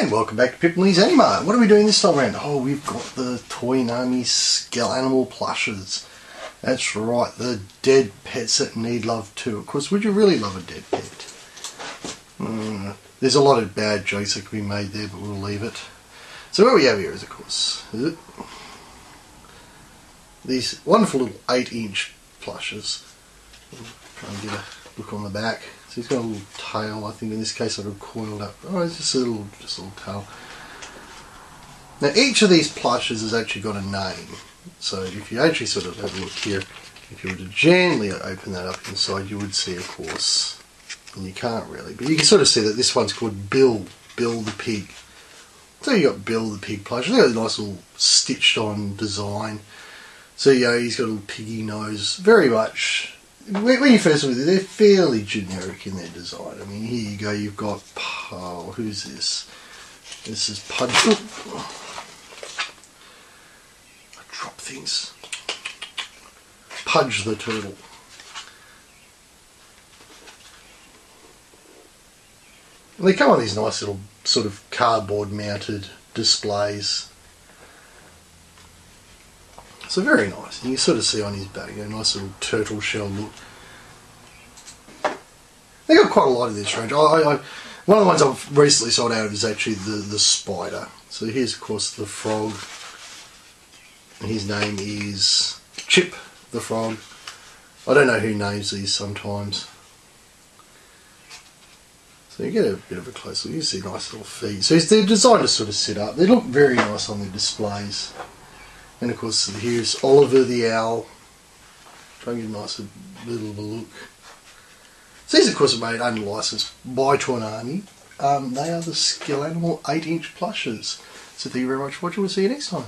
And welcome back to Pip and Lee's Animart. What are we doing this time around? Oh, we've got the Toynami Skell Animal plushes. That's right, the dead pets that need love too. Of course, would you really love a dead pet? Mm, there's a lot of bad jokes that can be made there, but we'll leave it. So what we have here is, of course, these wonderful little 8-inch plushes. Try and get a look on the back. So he's got a little tail, I think in this case, of coiled up. Oh, it's just a little, just a little tail. Now each of these plushes has actually got a name. So if you actually sort of have a look here, if you were to gently open that up inside, you would see, of course, and you can't really, but you can sort of see that this one's called Bill, Bill the Pig. So you got Bill the Pig plush. Look at a nice little stitched on design. So yeah, he's got a little piggy nose, very much when you first look at it, they're fairly generic in their design. I mean, here you go, you've got, oh, who's this? This is Pudge. I drop things. Pudge the Turtle. And they come on these nice little sort of cardboard mounted displays so very nice. You can sort of see on his back a nice little turtle shell look. They got quite a lot of this range. I, I, one of the ones I've recently sold out of is actually the, the spider. So here's of course the frog. And his name is Chip the frog. I don't know who names these sometimes. So you get a bit of a close look. You see nice little feet. So they're designed to sort of sit up. They look very nice on the displays. And of course here's Oliver the Owl. Try and get a nice little of a look. So these of course are made under license by Toynami. Um, they are the Skelanimal 8 inch plushes. So thank you very much for watching. We'll see you next time.